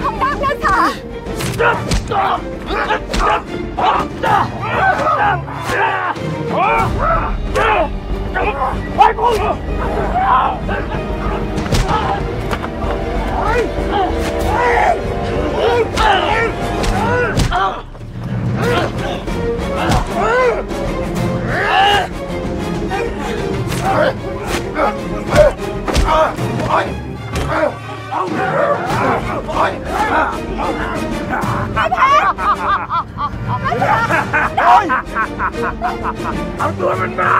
ทำบ้างนะสา เอาตัวมันมา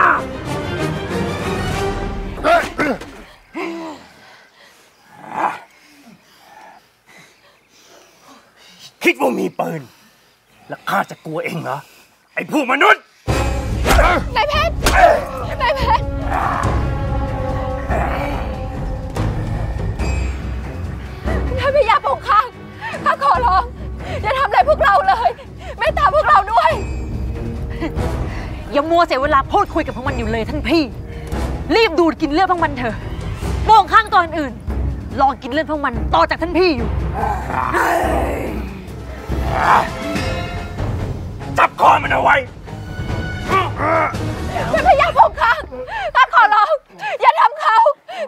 คิดว่ามีปืน แล้วข้าจะกลัวเองเหรอ ไอ้ผู้มนุษย์ นายเพชร พญาปกข้างข้าขอร้อง อย่าทำอะไรพวกเราเลย ไม่ตามพวกเราด้วย อย่ามัวเสียเวลาพูดคุยกับพวกมันอยู่เลยท่านพี่ รีบดูดกินเลือดพวกมันเถอะโป่งข้างตอนอื่นลองกินเลือดพวกมันต่อจากท่านพี่อยู่ จับคอมันเอาไว้นายพญาปกข้างข้าขอร้อง อย่าทำเขา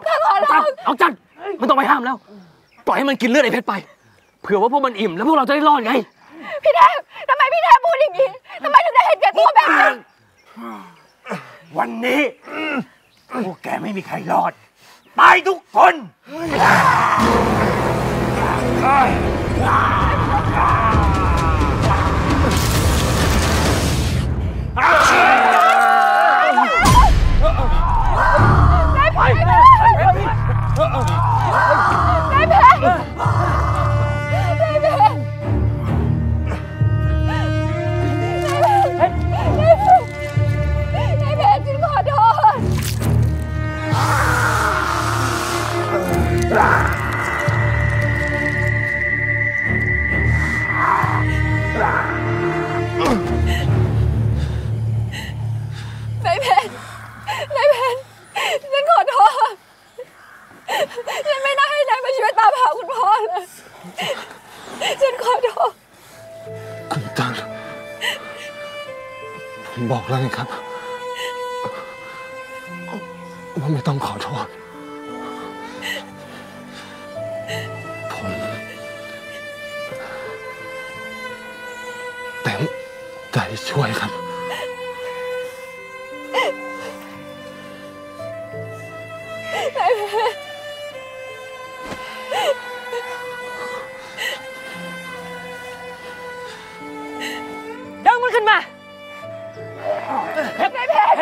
ข้าขอร้องเอาจันไม่ต้องไปห้ามแล้ว ปล่อยให้มันกินเลือดไอ้เพชรไป เผื่อว่าพวกมันอิ่มแล้วพวกเราจะได้รอดไง พี่แทบทำไมพี่แทบพูดอย่างนี้ทำไมถึงได้เห็นแก่ตัวแบบนี้วันนี้พวกแกไม่มีใครรอด ตายทุกคนน ผมบอกแล้วไงครับ ว่าไม่ต้องขอโทษ ผมเต็มใจช่วยครับนายเพชร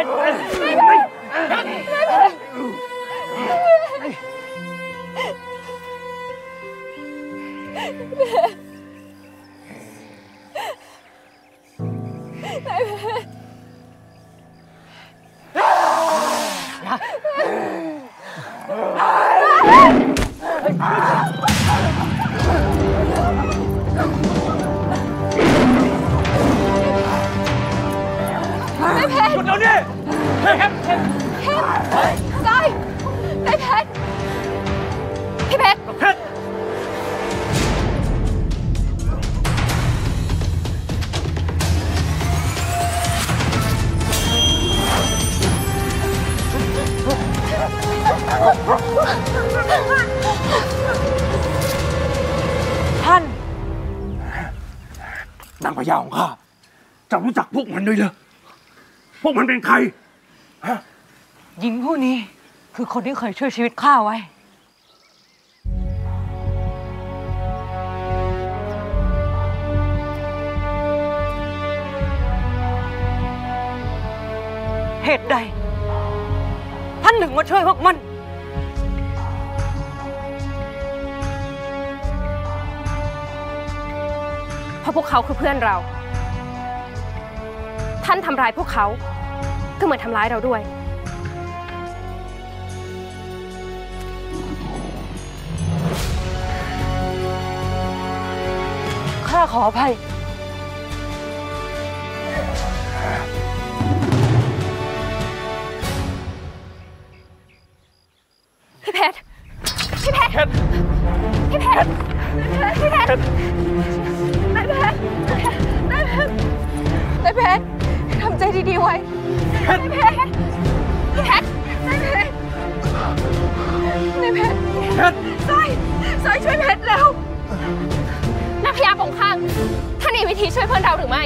าย เฮ้ยครับเพชรสายนายเพชรพี่เพชรเพชรท่านนางพญาของข้าเจะรู้จักพวกมันด้วยเหรอพวกมันเป็นใคร หญิงผู้นี้คือคนที่เคยช่วยชีวิตข้าไว้ เหตุใดท่านถึงมาช่วยพวกมันเพราะพวกเขาคือเพื่อนเรา ท่านทำร้ายพวกเขา ก็เหมือนทำร้ายเราด้วย ข้าขออภัย พี่เพชร พี่เพชรทพี่เพชร พี่เพชรทนายเพชรนายเพชรนายเพชร ใจดีๆไว้ในเพชรในเพชรในเพชรในเพชรเพชรสร้อยสร้อยช่วยเพชรแล้วนักพยาขงข้างท่านมีวิธีช่วยเพื่อนเราหรือไม่